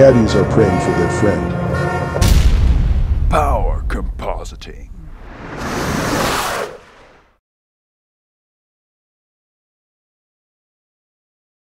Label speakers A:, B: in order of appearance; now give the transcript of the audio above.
A: Caddies are praying for their friend.
B: Power compositing.